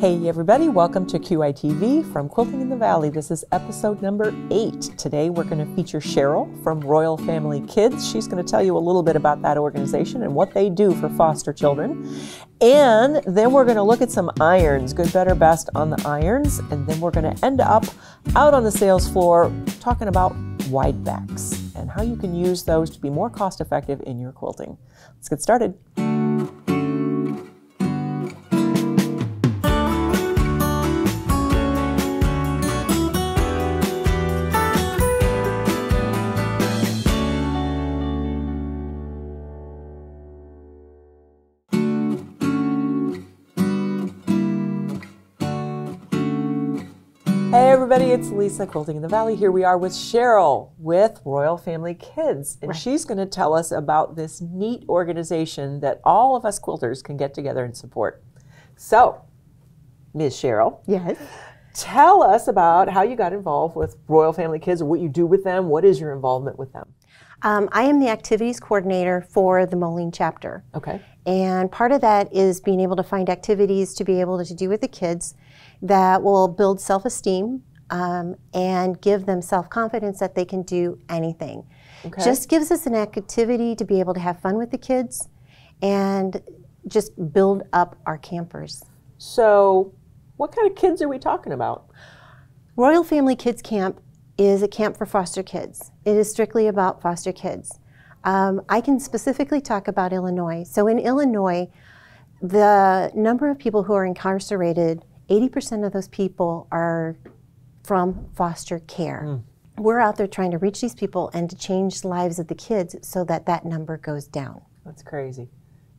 Hey everybody, welcome to QITV from Quilting in the Valley. This is episode number eight. Today we're going to feature Cheryl from Royal Family Kids. She's going to tell you a little bit about that organization and what they do for foster children. And then we're going to look at some irons, good, better, best on the irons. And then we're going to end up out on the sales floor talking about wide backs and how you can use those to be more cost effective in your quilting. Let's get started. Hey everybody, it's Lisa Quilting in the Valley. Here we are with Cheryl with Royal Family Kids. And Right. she's going to tell us about this neat organization that all of us quilters can get together and support. So, Ms. Cheryl, Yes. tell us about how you got involved with Royal Family Kids or what you do with them. What is your involvement with them? Um, I am the activities coordinator for the Moline chapter. Okay. And part of that is being able to find activities to be able to do with the kids that will build self esteem um, and give them self confidence that they can do anything. Okay. Just gives us an activity to be able to have fun with the kids and just build up our campers. So, what kind of kids are we talking about? Royal Family Kids Camp is a camp for foster kids. It is strictly about foster kids. Um, I can specifically talk about Illinois. So in Illinois, the number of people who are incarcerated, 80% of those people are from foster care. Hmm. We're out there trying to reach these people and to change the lives of the kids so that that number goes down. That's crazy.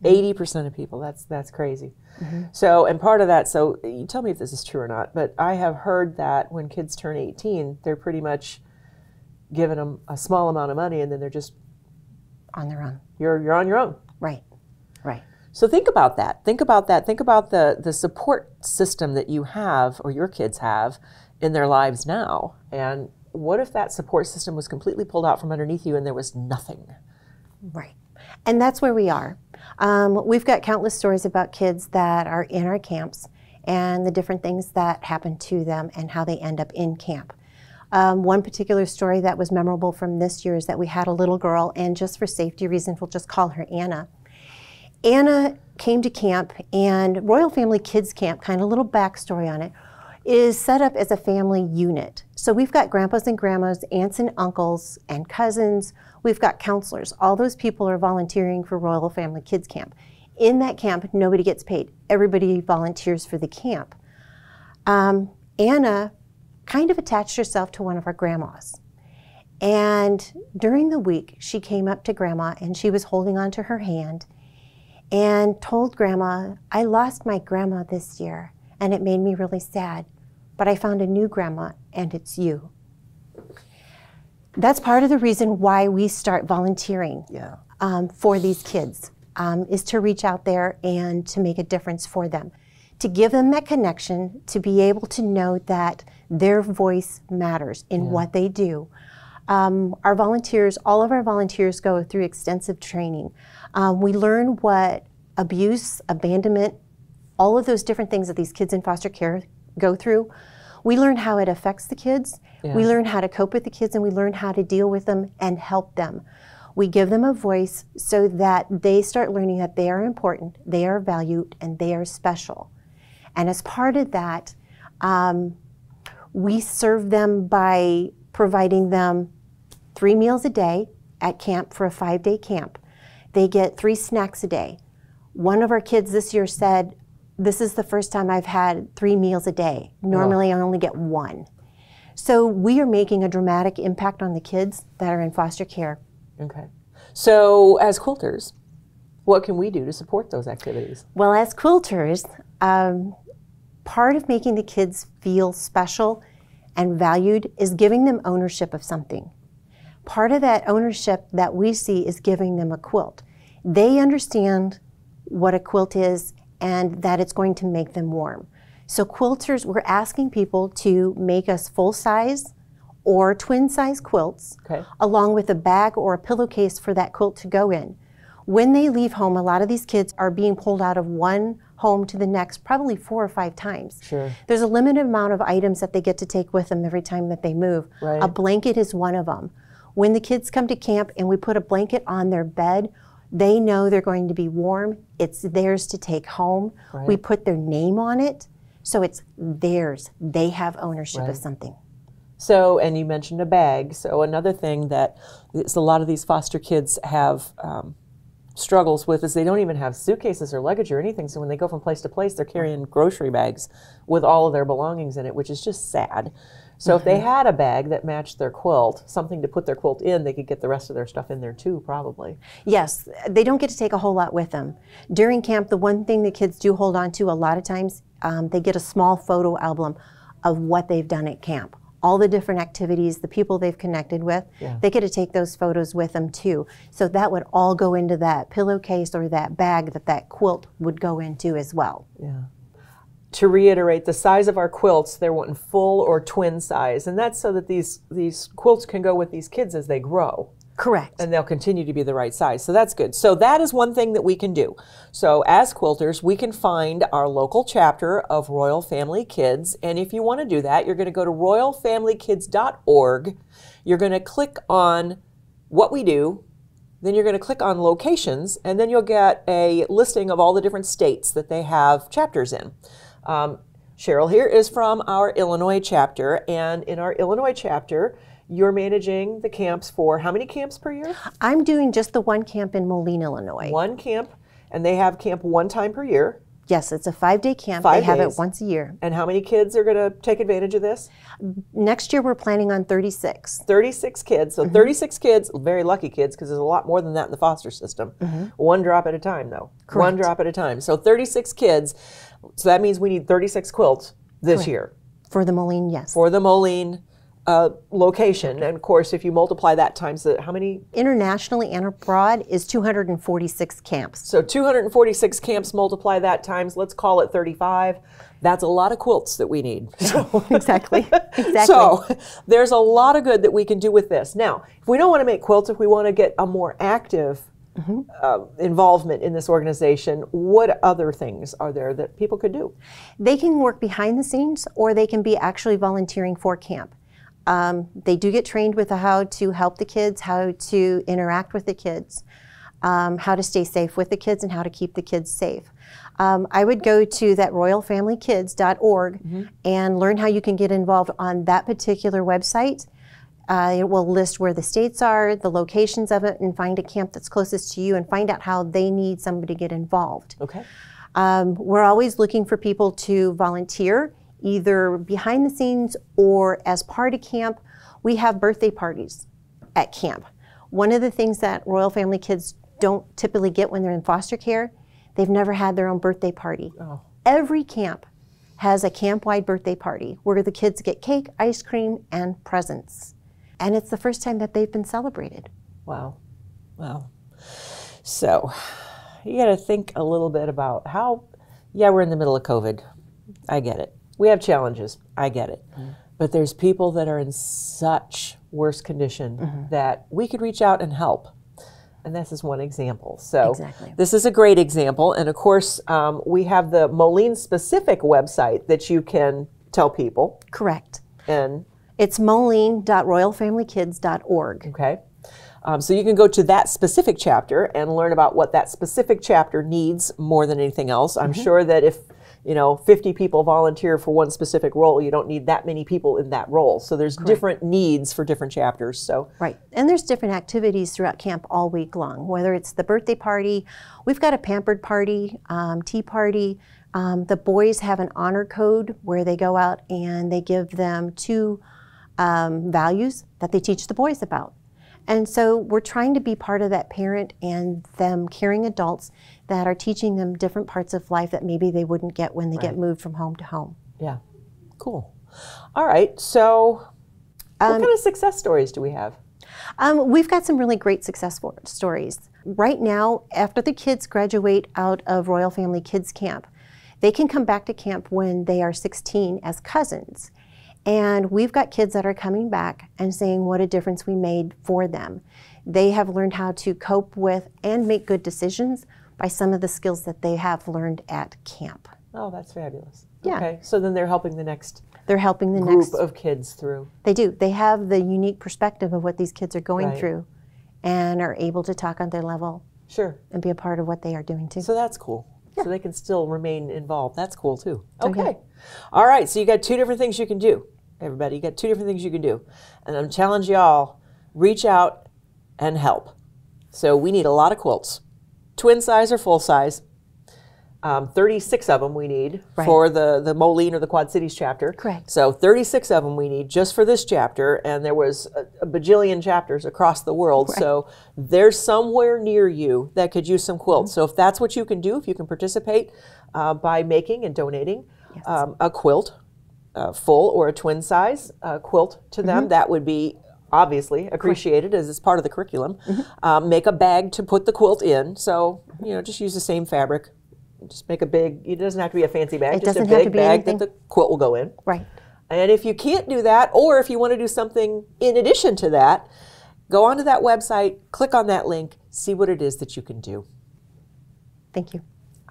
Eighty percent of people. That's that's crazy. Mm-hmm. So, and part of that. So, you tell me if this is true or not. But I have heard that when kids turn eighteen, they're pretty much given them a small amount of money, and then they're just On their own. you're you're on your own. Right. So think about that. Think about that. Think about the the support system that you have or your kids have in their lives now. And what if that support system was completely pulled out from underneath you and there was nothing? Right. And that's where we are. Um, we've got countless stories about kids that are in our camps and the different things that happen to them and how they end up in camp. Um, one particular story that was memorable from this year is that we had a little girl, and just for safety reasons, we'll just call her Anna. Anna came to camp, and Royal Family Kids Camp, kind of little backstory on it, is set up as a family unit. So we've got grandpas and grandmas, aunts and uncles, and cousins. We've got counselors. All those people are volunteering for Royal Family Kids Camp. In that camp, nobody gets paid. Everybody volunteers for the camp. Um, Anna kind of attached herself to one of our grandmas. And during the week, she came up to grandma and she was holding onto her hand and told grandma, I lost my grandma this year and it made me really sad, but I found a new grandma and it's you. That's part of the reason why we start volunteering Yeah. um, for these kids um, is to reach out there and to make a difference for them, to give them that connection, to be able to know that their voice matters in what they do. Um, our volunteers, all of our volunteers go through extensive training. Um, we learn what abuse, abandonment, all of those different things that these kids in foster care go through. We learn how it affects the kids. We learn how to cope with the kids and we learn how to deal with them and help them. We give them a voice so that they start learning that they are important, they are valued, and they are special. And as part of that, um, we serve them by providing them three meals a day at camp for a five day camp. They get three snacks a day. One of our kids this year said, This is the first time I've had three meals a day. Normally, I only get one. So, we are making a dramatic impact on the kids that are in foster care. Okay. So, as quilters, what can we do to support those activities? Well, as quilters, um, part of making the kids feel special and valued is giving them ownership of something. Part of that ownership that we see is giving them a quilt. They understand what a quilt is and that it's going to make them warm. So, quilters, we're asking people to make us full size or twin size quilts, Okay. along with a bag or a pillowcase for that quilt to go in. When they leave home, a lot of these kids are being pulled out of one home to the next probably four or five times. Sure. There's a limited amount of items that they get to take with them every time that they move. Right. A blanket is one of them. When the kids come to camp and we put a blanket on their bed, they know they're going to be warm. It's theirs to take home. We put their name on it, so it's theirs. They have ownership Right. of something. So, and you mentioned a bag. So, another thing that is a lot of these foster kids have um, struggles with is they don't even have suitcases or luggage or anything. So, when they go from place to place, they're carrying grocery bags with all of their belongings in it, which is just sad. So, if they had a bag that matched their quilt, something to put their quilt in, they could get the rest of their stuff in there too, probably. Yes, they don't get to take a whole lot with them. During camp, the one thing the kids do hold on to a lot of times, um, they get a small photo album of what they've done at camp. All the different activities, the people they've connected with, Yeah. they get to take those photos with them too. So that would all go into that pillowcase or that bag that that quilt would go into as well. Yeah. To reiterate, the size of our quilts, they're wanting full or twin size, and that's so that these these quilts can go with these kids as they grow. Correct. and they'll continue to be the right size. So that's good. So that is one thing that we can do. So as quilters, we can find our local chapter of Royal Family Kids. And if you want to do that, you're going to go to royalfamilykids.org. You're going to click on what we do. Then you're going to click on locations, and then you'll get a listing of all the different states that they have chapters in. Um, Cheryl here is from our Illinois chapter, and in our Illinois chapter, you're managing the camps for how many camps per year? I'm doing just the one camp in Moline, Illinois. One camp, and they have camp one time per year. Yes, it's a five day camp. Five they have days. it once a year. And how many kids are going to take advantage of this? Next year, we're planning on 36. 36 kids. So mm-hmm. 36 kids, very lucky kids, because there's a lot more than that in the foster system. Mm-hmm. One drop at a time, though. One drop at a time. So 36 kids. So that means we need 36 quilts this year For the Moline, yes. for the Moline uh, location. And of course, if you multiply that times the, how many? Internationally and abroad is 246 camps. So 246 camps, multiply that times, let's call it 35. That's a lot of quilts that we need. So, exactly. Exactly. So there's a lot of good that we can do with this. Now, if we don't want to make quilts, if we want to get a more active uh, involvement in this organization, what other things are there that people could do? they can work behind the scenes or they can be actually volunteering for camp. Um, they do get trained with how to help the kids, how to interact with the kids, um, how to stay safe with the kids, and how to keep the kids safe. Um, I would go to that royalfamilykids.org and learn how you can get involved on that particular website. Uh, it will list where the states are, the locations of it, and find a camp that's closest to you and find out how they need somebody to get involved. Okay. Um, we're always looking for people to volunteer, either behind the scenes or as part of camp. We have birthday parties at camp. One of the things that Royal Family kids don't typically get when they're in foster care, they've never had their own birthday party. Oh. Every camp has a camp wide birthday party where the kids get cake, ice cream, and presents. And it's the first time that they've been celebrated. Wow. Wow. So you got to think a little bit about how, yeah, we're in the middle of COVID. I get it. We have challenges. I get it. But there's people that are in such worse condition that we could reach out and help. And this is one example. So Exactly. this is a great example. And of course, um, we have the Moline specific website that you can tell people. Correct. And It's moline.royalfamilykids.org. Okay. Um, so you can go to that specific chapter and learn about what that specific chapter needs more than anything else. I'm sure that if you know 50 people volunteer for one specific role, you don't need that many people in that role. So there's different needs for different chapters. So Right. And there's different activities throughout camp all week long, whether it's the birthday party, we've got a pampered party, um, tea party. Um, the boys have an honor code where they go out and they give them two um, values that they teach the boys about. And so we're trying to be part of that parent and them caring adults that are teaching them different parts of life that maybe they wouldn't get when they get moved from home to home. yeah, cool. All right. So what kind of success stories do we have? Um, we've got some really great success for- stories. Right now, after the kids graduate out of Royal Family Kids Camp, they can come back to camp when they are 16 as cousins. And we've got kids that are coming back and saying what a difference we made for them. They have learned how to cope with and make good decisions, by some of the skills that they have learned at camp. Oh, that's fabulous. Yeah. Okay, so then they're helping the next They're helping the group next. of kids through. They do. They have the unique perspective of what these kids are going Right. through and are able to talk on their level Sure. and be a part of what they are doing too. So that's cool. Yeah. So they can still remain involved. That's cool too. Oh, okay. Okay. All right. So you got two different things you can do. Everybody, you got two different things you can do. And I'm challenging y'all, reach out and help. So we need a lot of quilts. Twin size or full size. Um, 36 of them we need Right. for the, the Moline or the Quad Cities chapter. Correct. So 36 of them we need just for this chapter, and there was a, a bajillion chapters across the world. So there's somewhere near you that could use some quilts. So if that's what you can do, if you can participate uh, by making and donating um, a quilt, uh, full or a twin size uh, quilt to them, that would be obviously appreciated as it's part of the curriculum. Um, make a bag to put the quilt in. So you know, just use the same fabric. Just make a big. It doesn't have to be a fancy bag. It just a doesn't have big to be bag anything- that the quilt will go in. right. And if you can't do that, or if you want to do something in addition to that, go onto that website, click on that link, see what it is that you can do. Thank you.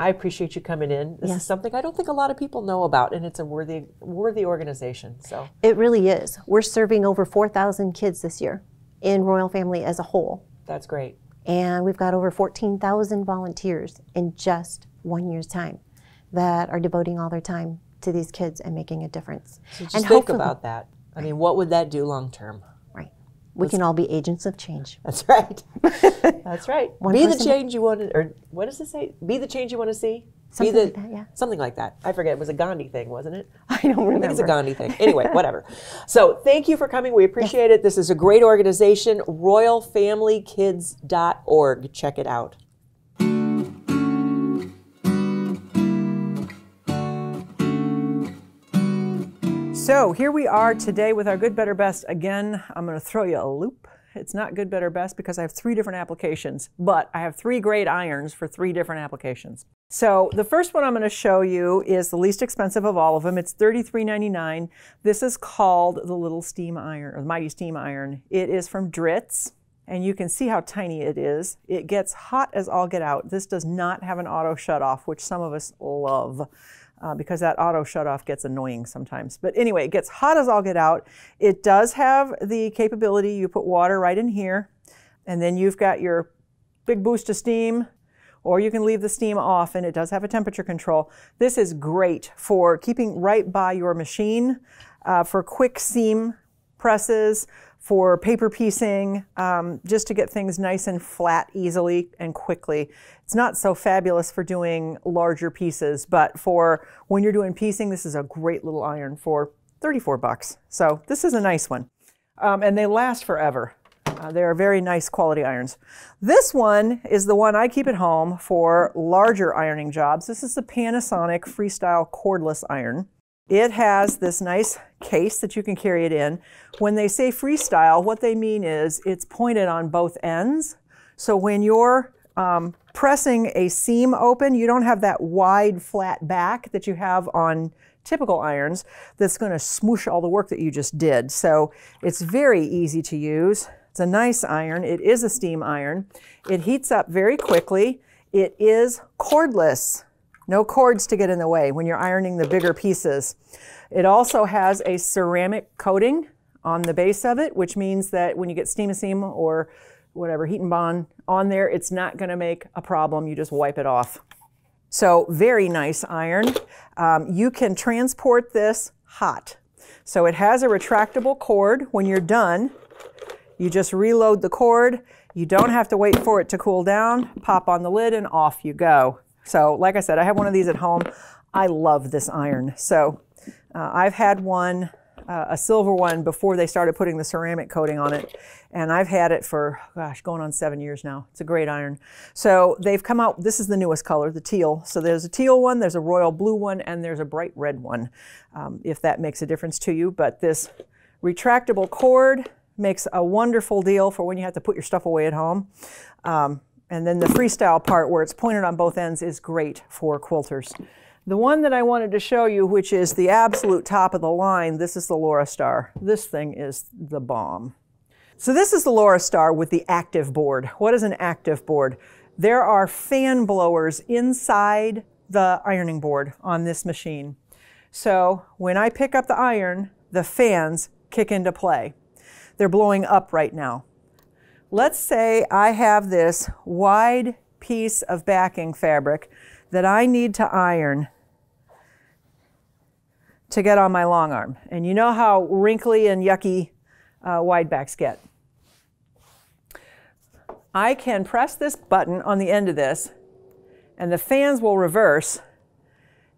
I appreciate you coming in. This is something I don't think a lot of people know about, and it's a worthy, worthy organization. So It really is. We're serving over 4,000 kids this year in Royal Family as a whole. that's great. And we've got over 14,000 volunteers in just one year's time that are devoting all their time to these kids and making a difference. So just and think about that. I mean, what would that do long term? We can all be agents of change. That's right. That's right. One Be the change you want to, or what does it say? Be the change you want to see. Something the, like that, yeah. Something like that. I forget. It was a Gandhi thing, wasn't it? I don't remember. I think it's a Gandhi thing. Anyway, whatever. So thank you for coming. We appreciate it. This is a great organization, royalfamilykids.org. Check it out. So here we are today with our Good, Better, Best. Again, I'm going to throw you a loop. It's not Good, Better, Best because I have three different applications, but I have three great irons for three different applications. So the first one I'm going to show you is the least expensive of all of them. It's $33.99. This is called the Little Steam Iron, or the Mighty Steam Iron. It is from Dritz, and you can see how tiny it is. It gets hot as all get out. This does not have an auto shut off, which some of us love uh, because that auto shut off gets annoying sometimes. But anyway, it gets hot as all get out. It does have the capability, you put water right in here, and then you've got your big boost of steam, or you can leave the steam off and it does have a temperature control. This is great for keeping right by your machine, uh, for quick seam presses, for paper piecing, um, just to get things nice and flat easily and quickly. It's not so fabulous for doing larger pieces, but for when you're doing piecing, this is a great little iron for 34 bucks. So this is a nice one. Um, and they last forever. Uh, they are very nice quality irons. This one is the one I keep at home for larger ironing jobs. This is the Panasonic Freestyle cordless iron. It has this nice case that you can carry it in. When they say freestyle, what they mean is it's pointed on both ends. So when you're um, pressing a seam open, you don't have that wide flat back that you have on typical irons that's going to smoosh all the work that you just did. So it's very easy to use. It's a nice iron. It is a steam iron. It heats up very quickly. It is cordless. No cords to get in the way when you're ironing the bigger pieces. It also has a ceramic coating on the base of it, which means that when you get steam a seam or whatever heat and bond on there, it's not going to make a problem. You just wipe it off. So very nice iron. Um, you can transport this hot. So it has a retractable cord. When you're done, you just reload the cord. You don't have to wait for it to cool down. Pop on the lid and off you go. So like I said, I have one of these at home. I love this iron. So uh, I've had one, a silver one, before they started putting the ceramic coating on it. And I've had it for, gosh, going on seven years now. It's a great iron. So they've come out, this is the newest color, the teal. So there's a teal one, there's a royal blue one, and there's a bright red one, um, if that makes a difference to you. But this retractable cord makes a wonderful deal for when you have to put your stuff away at home. Um, and then the freestyle part where it's pointed on both ends is great for quilters. The one that I wanted to show you, which is the absolute top of the line, this is the Laurastar. This thing is the bomb. So this is the Laurastar with the active board. What is an active board? there are fan blowers inside the ironing board on this machine. So when I pick up the iron, the fans kick into play. They're blowing up right now. Let's say I have this wide piece of backing fabric that I need to iron to get on my long arm. And you know how wrinkly and yucky uh, wide backs get. I can press this button on the end of this and the fans will reverse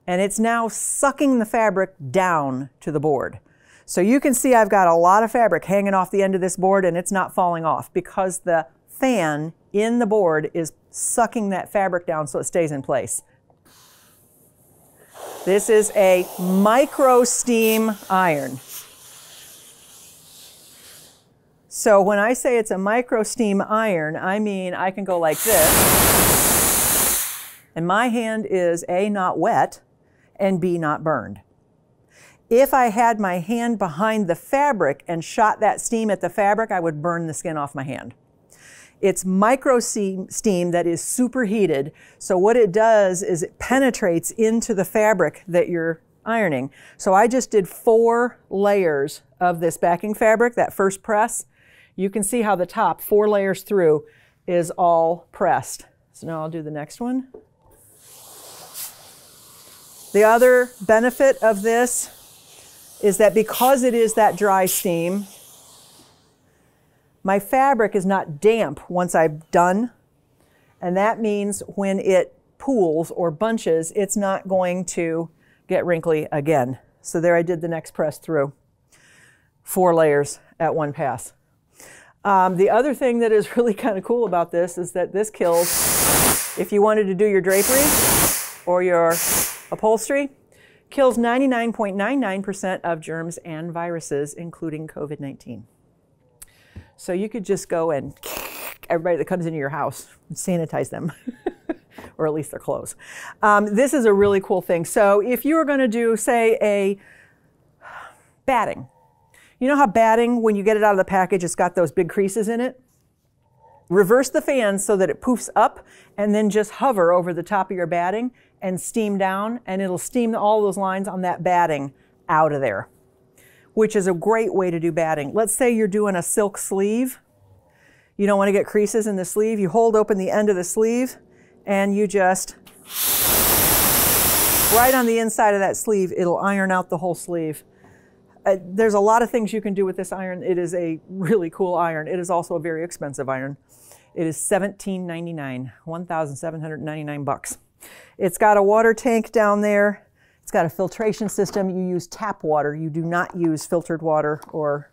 and it's now sucking the fabric down to the board. So you can see I've got a lot of fabric hanging off the end of this board and it's not falling off because the fan in the board is sucking that fabric down so it stays in place. This is a micro steam iron. So when I say it's a micro steam iron, I mean I can go like this, and my hand is A, not wet, and B, not burned. If I had my hand behind the fabric and shot that steam at the fabric, I would burn the skin off my hand. It's micro steam that is superheated. So what it does is it penetrates into the fabric that you're ironing. So I just did four layers of this backing fabric, that first press. You can see how the top, four layers through, is all pressed. So now I'll do the next one. The other benefit of this is that because it is that dry steam, my fabric is not damp once I've done. And that means when it pools or bunches, it's not going to get wrinkly again. So there I did the next press through. Four layers at one pass. Um, the other thing that is really kind of cool about this is that this kills, if you wanted to do your drapery or your upholstery, kills 99.99% of germs and viruses, including COVID-19. So you could just go and everybody that comes into your house sanitize them, or at least their clothes. Um, this is a really cool thing. So if you were going to do, say, a batting, you know how batting, when you get it out of the package, it's got those big creases in it? Reverse the fan so that it poofs up and then just hover over the top of your batting and steam down, and it'll steam all those lines on that batting out of there which is a great way to do batting. Let's say you're doing a silk sleeve. You don't want to get creases in the sleeve. You hold open the end of the sleeve and you just, right on the inside of that sleeve, it'll iron out the whole sleeve. Uh, there's a lot of things you can do with this iron. It is a really cool iron. It is also a very expensive iron. It is $17.99, 1,799 bucks. It's got a water tank down there. It's got a filtration system. You use tap water. You do not use filtered water or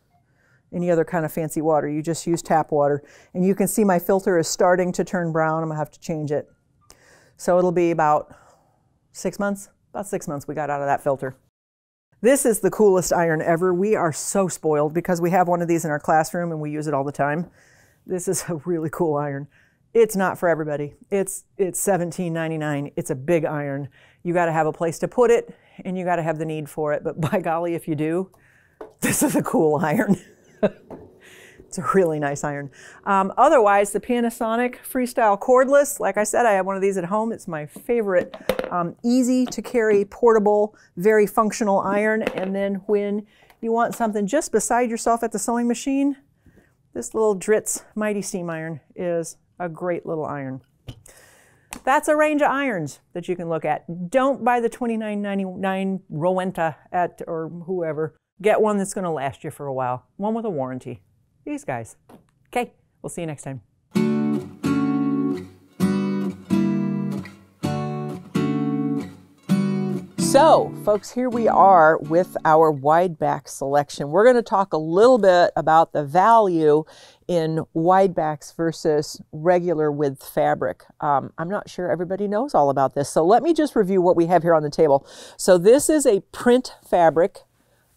any other kind of fancy water. You just use tap water. And you can see my filter is starting to turn brown. I'm gonna have to change it. So it'll be about six months, about six months we got out of that filter. This is the coolest iron ever. We are so spoiled because we have one of these in our classroom and we use it all the time. This is a really cool iron. It's not for everybody. It's it's $17.99. It's a big iron. You got to have a place to put it and you got to have the need for it. But by golly, if you do, this is a cool iron. it's a really nice iron. Um, otherwise, the Panasonic Freestyle Cordless, like I said, I have one of these at home. It's my favorite um, easy to carry, portable, very functional iron. And then when you want something just beside yourself at the sewing machine, this little Dritz Mighty Steam Iron is a great little iron. That's a range of irons that you can look at. Don't buy the $29.99 Rowenta at or whoever. Get one that's going to last you for a while. One with a warranty. These guys. Okay, we'll see you next time. So, folks, here we are with our wide back selection. We're going to talk a little bit about the value in wide backs versus regular width fabric. Um, I'm not sure everybody knows all about this, so let me just review what we have here on the table. So this is a print fabric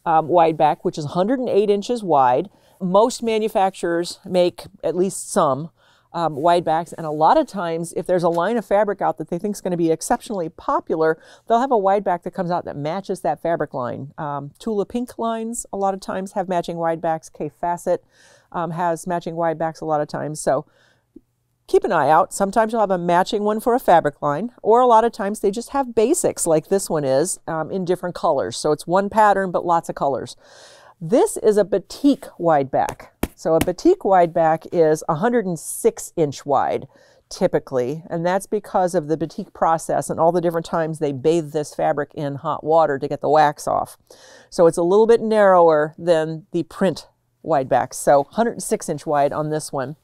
um, wide back, which is 108 inches wide. Most manufacturers make at least some um, wide backs. And a lot of times, if there's a line of fabric out that they think is going to be exceptionally popular, they'll have a wide back that comes out that matches that fabric line. Um, Tula Pink lines a lot of times have matching wide backs. Kaffe Fassett um, has matching wide backs a lot of times. So keep an eye out. Sometimes you'll have a matching one for a fabric line, or a lot of times they just have basics like this one is um, in different colors. So it's one pattern, but lots of colors. This is a batik wide back. So a batik wide back is 106 inch wide typically, and that's because of the batik process and all the different times they bathe this fabric in hot water to get the wax off. So it's a little bit narrower than the print wide back. So 106 inch wide on this one.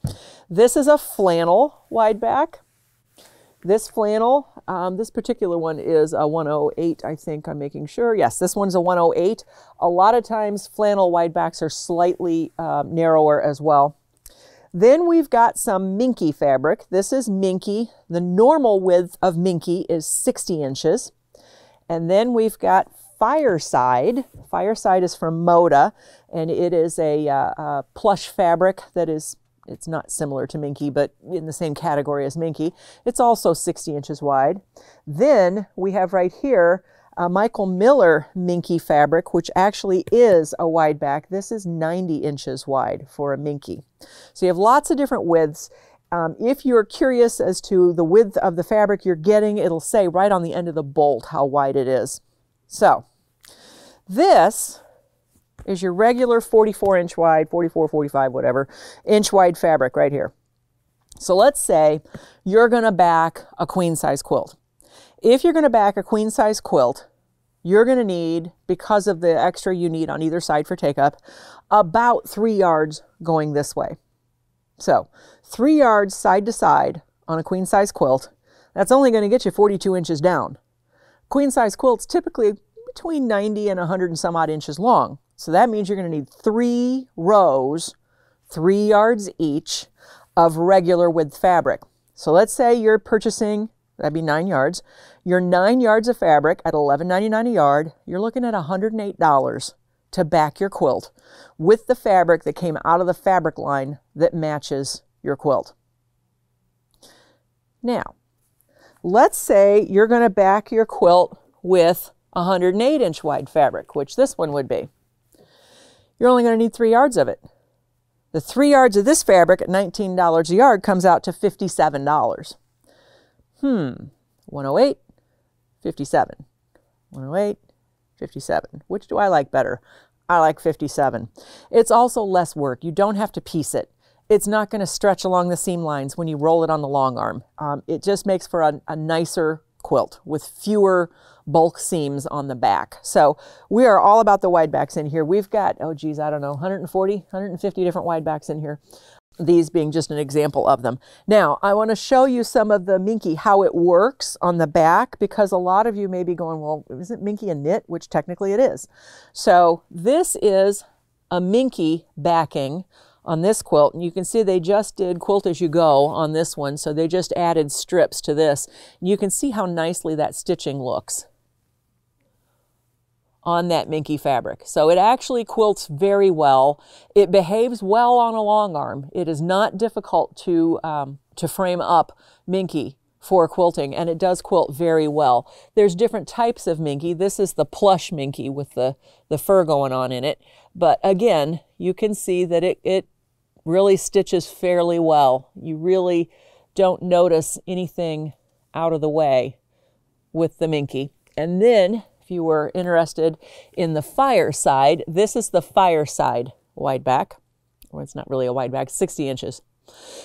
This is a flannel wide back. This flannel, um, this particular one is a 108, I think I'm making sure. Yes, this one's a 108. A lot of times flannel wide backs are slightly uh, narrower as well. Then we've got some Minky fabric. This is Minky. The normal width of Minky is 60 inches. And then we've got Fireside. Fireside is from Moda, and it is a, uh, a plush fabric that is it's not similar to Minky, but in the same category as Minky. It's also 60 inches wide. Then we have right here a Michael Miller Minky fabric, which actually is a wide back. This is 90 inches wide for a Minky. So you have lots of different widths. Um, if you're curious as to the width of the fabric you're getting, it'll say right on the end of the bolt how wide it is. So this is your regular 44 inch wide, 44, 45, whatever, inch wide fabric right here. So let's say you're going to back a queen size quilt. If you're going to back a queen size quilt, you're going to need, because of the extra you need on either side for take up, about three yards going this way. So three yards side to side on a queen size quilt, that's only going to get you 42 inches down. Queen size quilts typically between 90 and 100 and some odd inches long. So that means you're going to need three rows, three yards each, of regular width fabric. So let's say you're purchasing, that'd be nine yards, your nine yards of fabric at $11.99 a yard, you're looking at $108 to back your quilt with the fabric that came out of the fabric line that matches your quilt. Now, let's say you're going to back your quilt with 108 inch wide fabric, which this one would be. You're only going to need three yards of it. The three yards of this fabric at $19 a yard comes out to $57. Hmm, 108, 57. 108, 57. Which do I like better? I like 57. It's also less work. You don't have to piece it. It's not going to stretch along the seam lines when you roll it on the long arm. Um, it just makes for a, a nicer quilt with fewer bulk seams on the back. So we are all about the wide backs in here. We've got, oh geez, I don't know, 140, 150 different wide backs in here. These being just an example of them. Now, I want to show you some of the Minky, how it works on the back, because a lot of you may be going, well, isn't Minky a knit? Which technically it is. So this is a Minky backing on this quilt. And you can see they just did quilt as you go on this one. So they just added strips to this. And you can see how nicely that stitching looks on that Minky fabric. So it actually quilts very well. It behaves well on a long arm. It is not difficult to, um, to frame up Minky for quilting and it does quilt very well. There's different types of Minky. This is the plush Minky with the, the fur going on in it. But again, you can see that it, it really stitches fairly well. You really don't notice anything out of the way with the Minky. And then if you were interested in the fireside, this is the fireside wide back. Well, it's not really a wide back, 60 inches.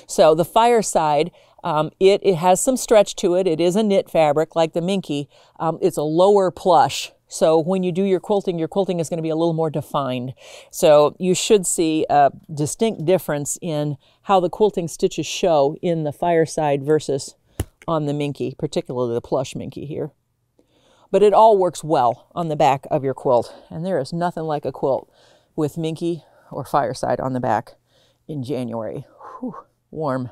So the fireside, um, it, it has some stretch to it. It is a knit fabric like the Minky. Um, it's a lower plush. So when you do your quilting, your quilting is going to be a little more defined. So you should see a distinct difference in how the quilting stitches show in the fireside versus on the Minky, particularly the plush Minky here but it all works well on the back of your quilt. And there is nothing like a quilt with Minky or Fireside on the back in January. Whew, warm.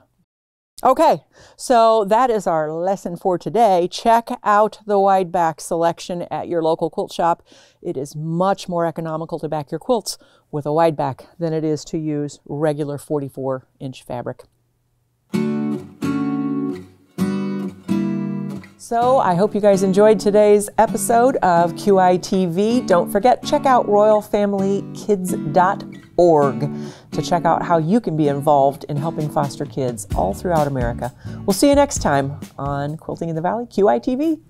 Okay, so that is our lesson for today. Check out the wide back selection at your local quilt shop. It is much more economical to back your quilts with a wide back than it is to use regular 44 inch fabric. So I hope you guys enjoyed today's episode of QI TV. Don't forget, check out royalfamilykids.org. to check out how you can be involved in helping foster kids all throughout America. We'll see you next time on Quilting in the Valley, QITV.